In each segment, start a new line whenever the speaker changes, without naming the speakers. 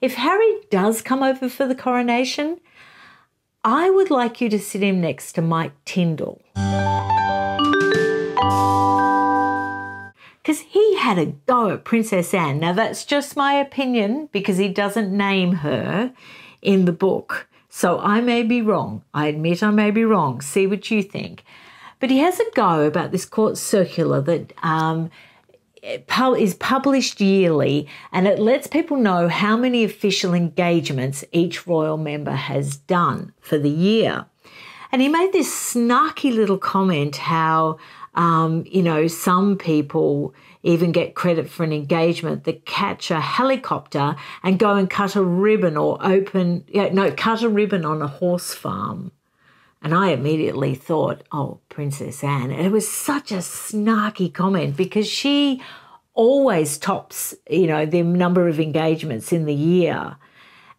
if Harry does come over for the coronation, I would like you to sit him next to Mike Tindall. Because he had a go at Princess Anne. Now, that's just my opinion because he doesn't name her in the book. So I may be wrong. I admit I may be wrong. See what you think. But he has a go about this court circular that um, is published yearly and it lets people know how many official engagements each royal member has done for the year. And he made this snarky little comment how, um, you know, some people even get credit for an engagement that catch a helicopter and go and cut a ribbon or open, yeah, no, cut a ribbon on a horse farm. And I immediately thought, oh, Princess Anne. And it was such a snarky comment because she always tops, you know, the number of engagements in the year.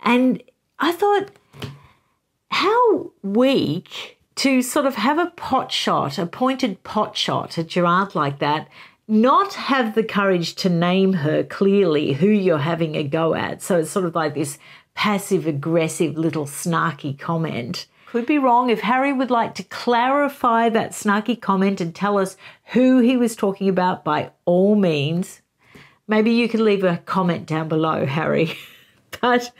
And I thought, how weak to sort of have a pot shot, a pointed pot shot at your aunt like that, not have the courage to name her clearly who you're having a go at. So it's sort of like this passive aggressive little snarky comment. Could be wrong. If Harry would like to clarify that snarky comment and tell us who he was talking about, by all means, maybe you could leave a comment down below, Harry. but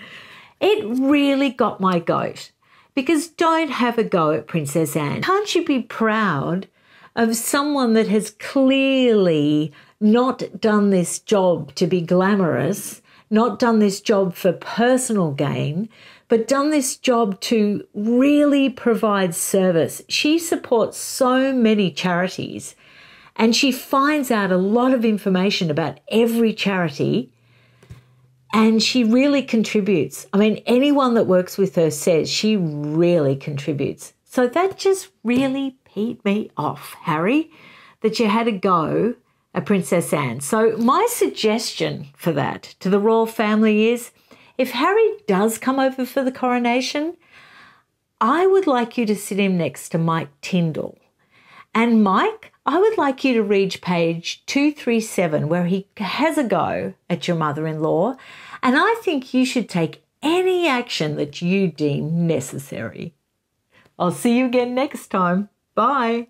it really got my goat because don't have a go at Princess Anne. Can't you be proud of someone that has clearly not done this job to be glamorous, not done this job for personal gain, but done this job to really provide service. She supports so many charities and she finds out a lot of information about every charity and she really contributes. I mean, anyone that works with her says she really contributes. So that just really peed me off, Harry, that you had to go at Princess Anne. So my suggestion for that to the royal family is if Harry does come over for the coronation, I would like you to sit him next to Mike Tindall. And Mike, I would like you to read page 237 where he has a go at your mother in law. And I think you should take any action that you deem necessary. I'll see you again next time. Bye.